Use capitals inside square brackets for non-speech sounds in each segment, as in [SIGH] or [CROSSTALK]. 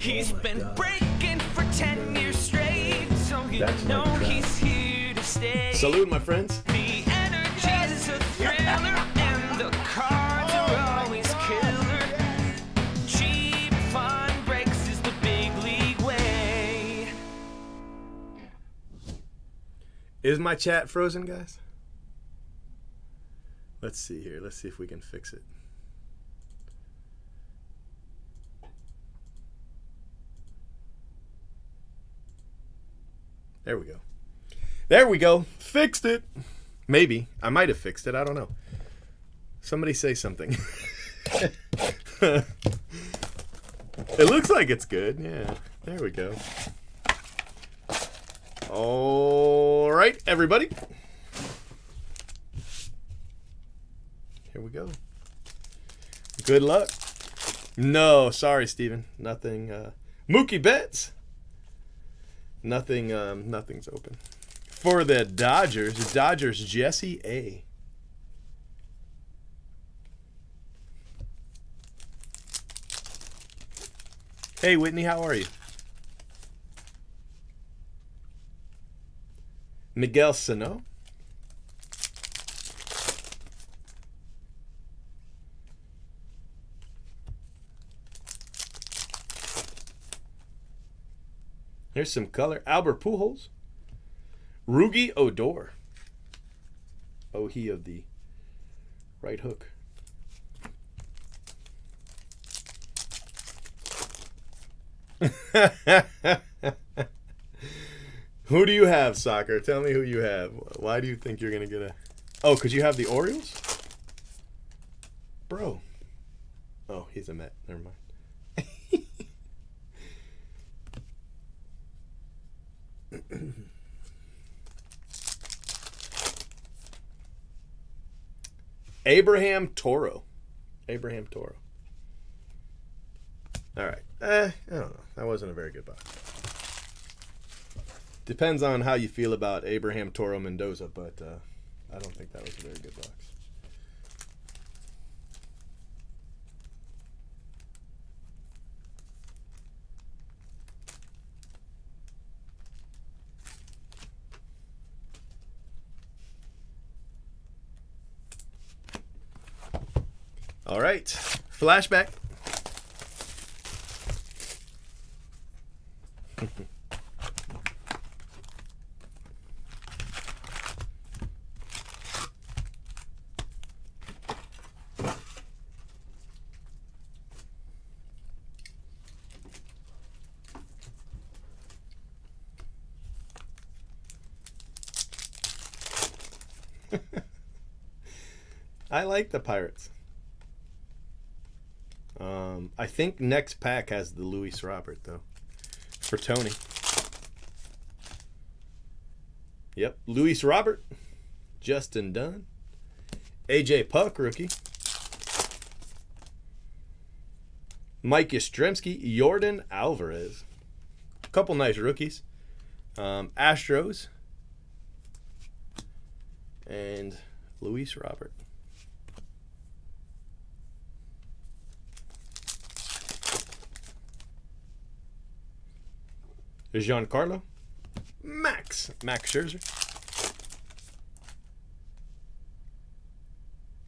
He's Oh been God. breaking for 10 years straight, so you That's know he's here to stay. Salute, my friends. The energy's a thriller, and the cards are oh always killer. Cheap fun breaks is the big league way. Is my chat frozen, guys? Let's see here. Let's see if we can fix it. There we go. There we go. Fixed it. Maybe. I might have fixed it. I don't know. Somebody say something. [LAUGHS] it looks like it's good. Yeah. There we go. All right, everybody. Here we go. Good luck. No, sorry, Steven. Nothing. Uh, Mookie Betts. Nothing. Um, nothing's open. For the Dodgers, Dodgers Jesse A. Hey, Whitney, how are you? Miguel Sano. Here's some color. Albert Pujols. Rugi Odor. Oh, he of the right hook. [LAUGHS] who do you have, soccer? Tell me who you have. Why do you think you're gonna get a? Oh, because you have the Orioles, bro. Oh, he's a Met. Never mind. Abraham Toro. Abraham Toro. All right. Eh, I don't know. That wasn't a very good box. Depends on how you feel about Abraham Toro Mendoza, but uh, I don't think that was a very good box. All right. Flashback. [LAUGHS] I like the Pirates. Um, I think next pack has the Luis Robert though, for Tony. Yep, Luis Robert, Justin Dunn, AJ Puk rookie, Mike Yastrzemski, Jordan Alvarez, a couple nice rookies, um, Astros, and Luis Robert. Giancarlo. Max. Max Scherzer.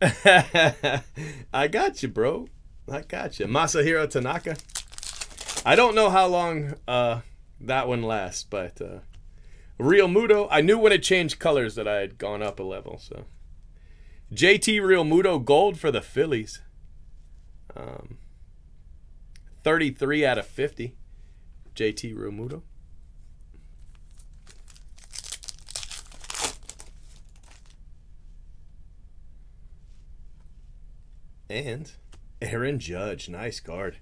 [LAUGHS] I got you, bro. I got you. Masahiro Tanaka. I don't know how long uh, that one lasts, but uh, Realmuto. I knew when it changed colors that I had gone up a level. So JT Realmuto Gold for the Phillies. Um, 33 out of 50. JT Realmuto. And Aaron Judge. Nice card.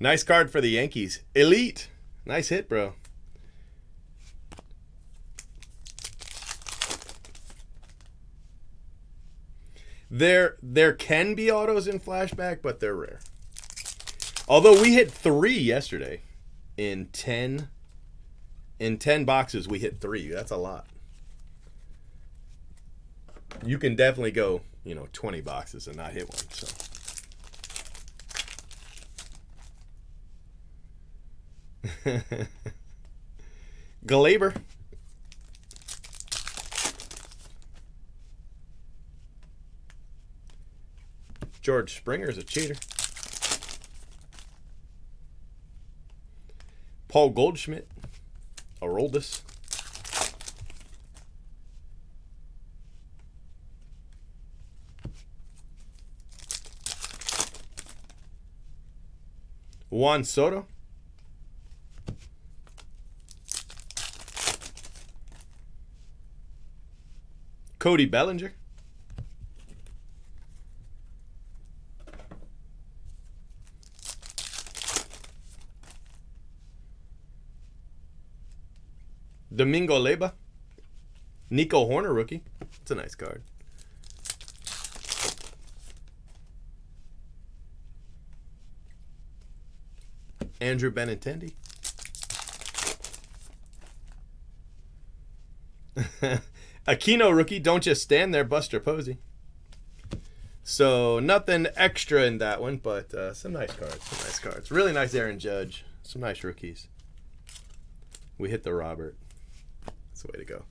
Nice card for the Yankees. Elite. Nice hit, bro. There there can be autos in flashback, but they're rare. Although we hit 3 yesterday in 10 in 10 boxes we hit 3. That's a lot. You can definitely go, you know, 20 boxes and not hit one, so [LAUGHS] Gleyber. George Springer is a cheater. Paul Goldschmidt. Aroldis. Juan Soto. Cody Bellinger. Domingo Leyba. Nico Hoerner rookie. It's a nice card. Andrew Benintendi. [LAUGHS] Aquino rookie. Don't just stand there, Buster Posey. So nothing extra in that one, but uh, some nice cards. Some nice cards. Really nice Aaron Judge. Some nice rookies. We hit the Robert. That's the way to go.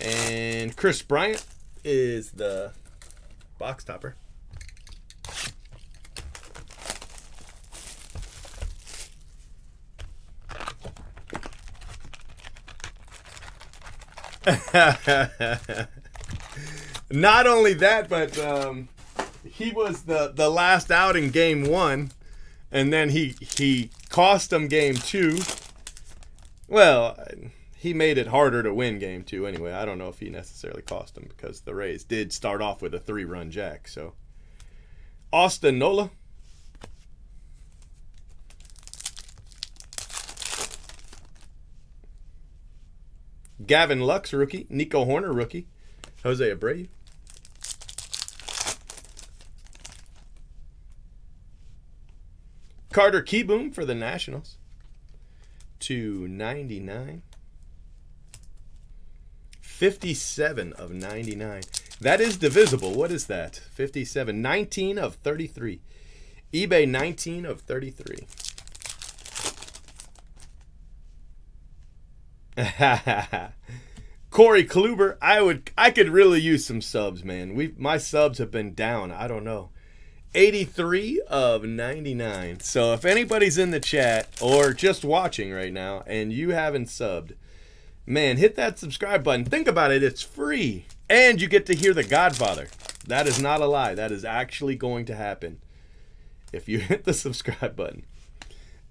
And Kris Bryant is the box topper. [LAUGHS] Not only that, but um, he was the, the last out in game one, and then he he cost him game two. Well, he made it harder to win game two anyway. I don't know if he necessarily cost him because the Rays did start off with a three run jack. So, Austin Nola. Gavin Lux, rookie. Nico Hoerner, rookie. Jose Abreu. Carter Kieboom for the Nationals. To 99. 57 of 99. That is divisible. What is that? 57. 19 of 33. eBay 19 of 33. [LAUGHS] Corey Kluber, I would I could really use some subs, man. We my subs have been down. I don't know. 83 of 99. So if anybody's in the chat or just watching right now and you haven't subbed, man, hit that subscribe button. Think about it, it's free. And you get to hear the Godfather. That is not a lie. That is actually going to happen if you [LAUGHS] hit the subscribe button.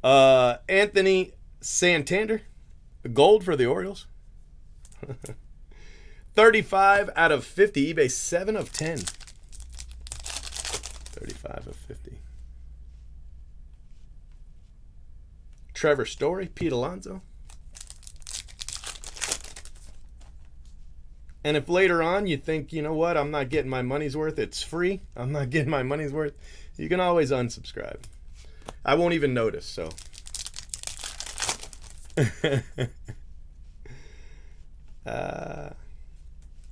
Uh Anthony Santander, gold for the Orioles. [LAUGHS] 35 out of 50. eBay 7 of 10. 35 of 50. Trevor Story, Pete Alonso. And if later on you think, you know what, I'm not getting my money's worth, it's free, I'm not [LAUGHS] getting my money's worth, you can always unsubscribe. I won't even notice, so. Uh,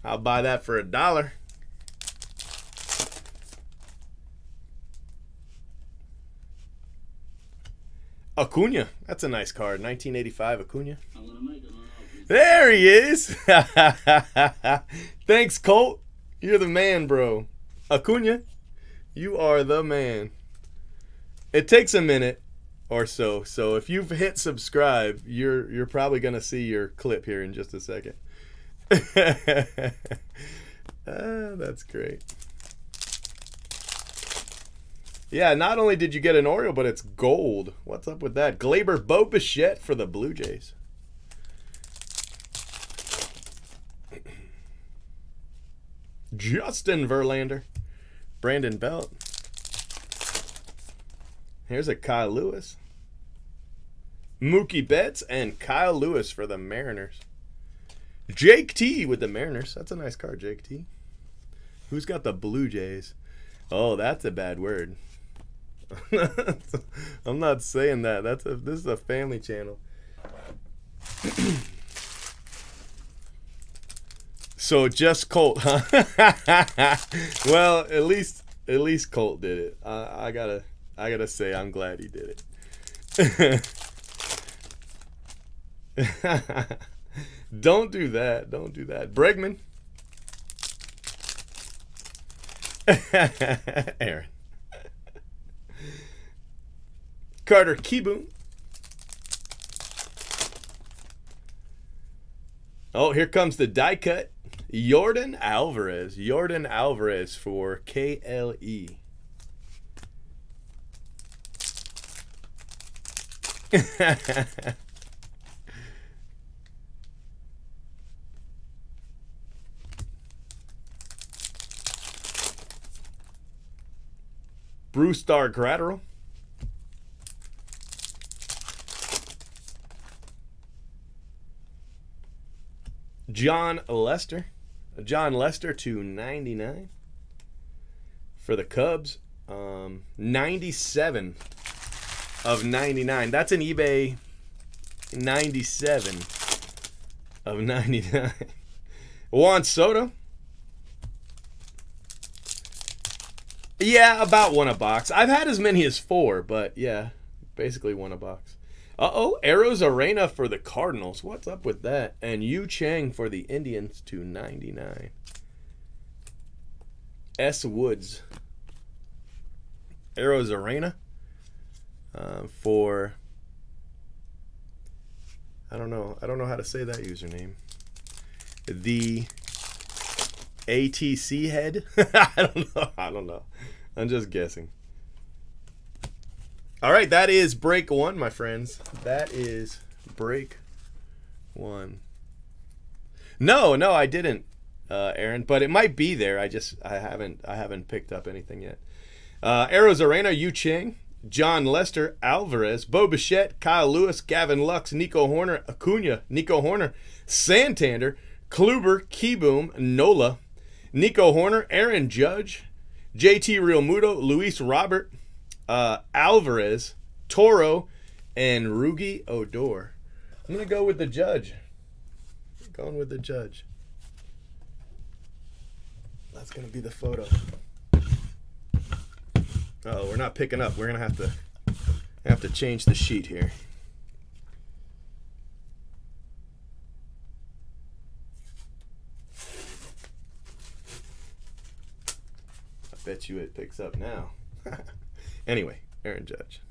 I'll buy that for a dollar. Acuna. That's a nice card. 1985 Acuna. There he is. [LAUGHS] Thanks, Colt. You're the man, bro. Acuna, you are the man. It takes a minute or so. So if you've hit subscribe, you're you're probably gonna see your clip here in just a second. [LAUGHS] ah, that's great. Yeah, not only did you get an Oriole, but it's gold. What's up with that? Gleyber Bo Bichette for the Blue Jays. [CLEARS THROAT] Justin Verlander. Brandon Belt. Here's a Kyle Lewis. Mookie Betts and Kyle Lewis for the Mariners. Jake T with the Mariners. That's a nice card, Jake T. Who's got the Blue Jays? Oh, that's a bad word. [LAUGHS] I'm not saying that. That's a this is a family channel. [CLEARS THROAT] so just Colt, huh? [LAUGHS] well, at least at least Colt did it. I, I gotta I gotta say I'm glad he did it. [LAUGHS] Don't do that. Don't do that. Bregman. [LAUGHS] Aaron. Carter Kieboom. Oh, here comes the die cut. Jordan Alvarez. Jordan Alvarez for. KLE. [LAUGHS] Bruce Star Gratterall. Jon Lester. Jon Lester to 99 for the Cubs. Um, 97 of 99. That's an eBay 97 of 99. [LAUGHS] Juan Soto. Yeah, about one a box. I've had as many as four, but yeah, basically one a box. Uh oh, Arozarena for the Cardinals. What's up with that? And Yu Chang for the Indians to 99. S. Woods. Arozarena uh, for. I don't know. I don't know how to say that username. The ATC head? [LAUGHS] I don't know. I don't know. I'm just guessing. All right, that is break one, my friends. That is break one. No, no, I didn't, uh, Aaron. But it might be there. I just I haven't I haven't picked up anything yet. Uh, Arozarena, Yu Chang, Jon Lester, Alvarez, Bo Bichette, Kyle Lewis, Gavin Lux, Nico Hoerner, Acuna, Nico Hoerner, Santander, Kluber, Kieboom, Nola, Nico Hoerner, Aaron Judge, JT Realmuto, Luis Robert, uh, Alvarez, Toro, and Rugi Odor. I'm gonna go with the judge. Going with the judge. That's gonna be the photo. Oh, we're not picking up. We're gonna have to have to change the sheet here. I bet you it picks up now. [LAUGHS] anyway, Aaron Judge.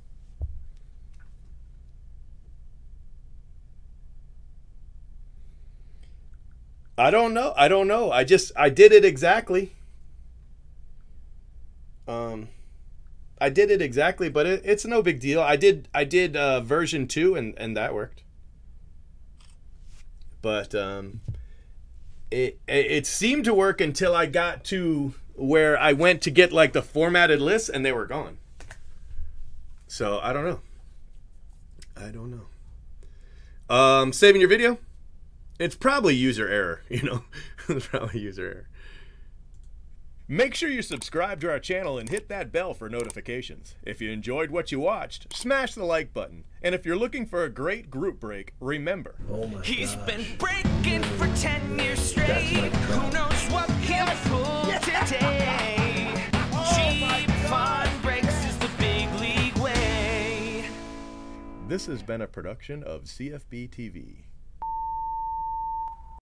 I don't know. I don't know. I just I did it exactly. Um I did it exactly, but it, it's no big deal. I did I did uh, version 2 and and that worked. But um it, it seemed to work until I got to where I went to get like the formatted lists and they were gone. So I don't know. I don't know. Um, saving your video. It's probably user error. [LAUGHS] You know, it's probably user error. Make sure you subscribe to our channel and hit that bell for notifications. If you enjoyed what you watched, smash the like button. And if you're looking for a great group break, remember. Oh my He's gosh. been breaking for 10 years straight. Who knows what he'll pull [LAUGHS] today? Cheap fun breaks is the big league way. This has been a production of CFB TV.